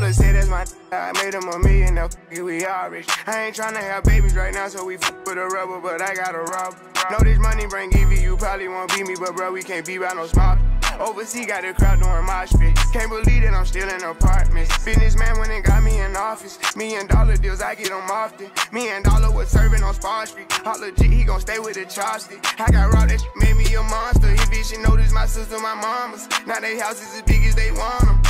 Roller said that's my I made him a million, now we all rich. I ain't tryna have babies right now, so we f with a rubber, but I got a rob. Know this money bring Evie, you probably won't beat me, but bro, we can't be by no small. Overseas got a crowd doing mosh pit. Can't believe that I'm still in apartments. Businessman went and got me in office. Million dollar deals, I get them often. Me and Dollar was serving on Spawn Street. Hot legit, he gon' stay with the chopstick. I got raw, that made me a monster. He bitch, she noticed my sister, my mamas. Now they houses as big as they want them.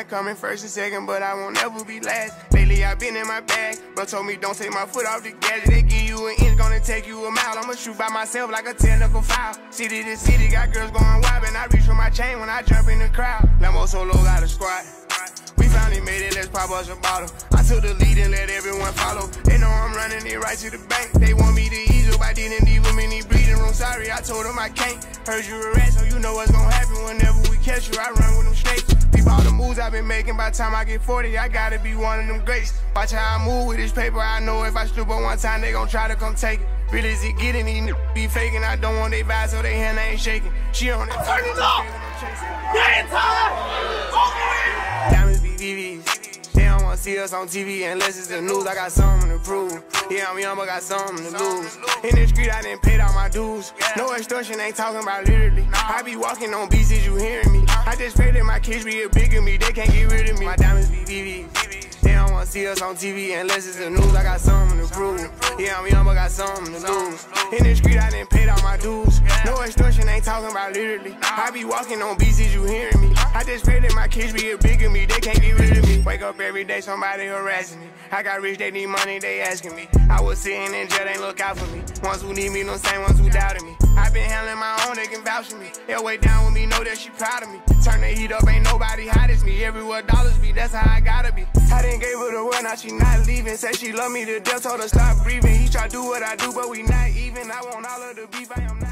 Might come in first and second, but I won't ever be last. Lately, I've been in my bag. But told me don't take my foot off the gas. They give you an inch, gonna take you a mile. I'ma shoot by myself like a technical foul. City to city, got girls going wild. And I reach for my chain when I jump in the crowd. Lambo solo got a squad. We finally made it, let's pop us a bottle. I took the lead and let everyone follow. They know I'm running it right to the bank. They want me to ease up, I didn't leave them in the bleeding room. Sorry, I told them I can't. Heard you a rat, so you know what's gonna happen whenever we catch you. I run with them snakes. People, all the moves I've been making by the time I get 40, I gotta be one of them greats. Watch how I move with this paper, I know if I stoop up one time, they gon' try to come take it. Real as it getting, these be faking. I don't want they vibe, so they hand ain't shaking. She on it. Turn it up! Hands high! See us on TV unless it's the news. I got something to prove. Yeah, I'm young, but got something to lose. In the street, I didn't pay all my dues. No extortion, ain't talking about literally. I be walking on beats, is you hearing me? I just pray that my kids be a bigger me. They can't get rid of me. My diamonds be VVs. They don't wanna see us on TV unless it's the news. I got something to prove. Yeah, I'm young, but got something to lose. In the street, I didn't pay all my dues. No extortion, ain't talking about literally. I be walking on beats, is you hearing me? I just pray that my kids be a bigger me. Wake up every day, somebody harassing me. I got rich, they need money, they asking me. I was sitting in jail, they look out for me. Ones who need me, no same ones who doubted me. I been handling my own, they can vouch for me. They'll way down with me, know that she proud of me. Turn the heat up, ain't nobody hot as me. Everywhere dollars be, that's how I gotta be. I didn't gave her the word, now she not leaving. Said she love me to death, told her stop breathing. He try do what I do, but we not even. I want all of the beef, I am not.